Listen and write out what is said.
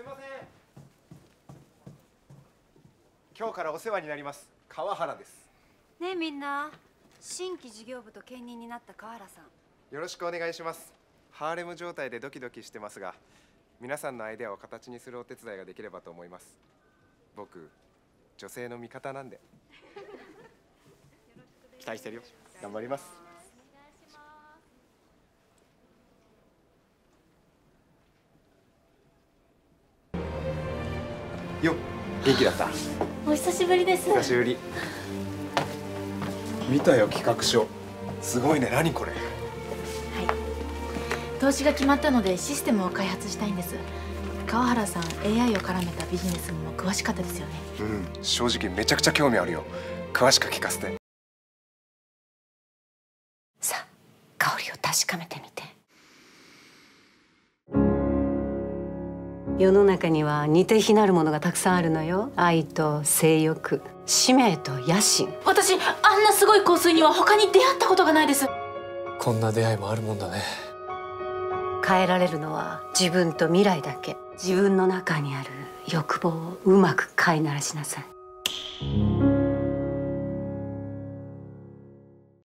すいません。今日からお世話になります。川原です。ねえみんな。新規事業部と兼任になった川原さん。よろしくお願いします。ハーレム状態でドキドキしてますが皆さんのアイデアを形にするお手伝いができればと思います。僕女性の味方なんで。期待してるよ。頑張りますよっ元気だった？お久しぶりです。久しぶり。見たよ企画書。すごいね。何これ？投資が決まったのでシステムを開発したいんです。川原さん AI を絡めたビジネスにも詳しかったですよね。うん。正直めちゃくちゃ興味あるよ。詳しく聞かせて。さあ香りを確かめてみて世の中には似て非なるものがたくさんあるのよ。愛と性欲使命と野心。私あんなすごい香水には他に出会ったことがないです。こんな出会いもあるもんだね。変えられるのは自分と未来だけ。自分の中にある欲望をうまく飼いならしなさい